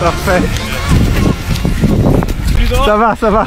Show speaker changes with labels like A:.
A: Parfait. Ça va, ça va.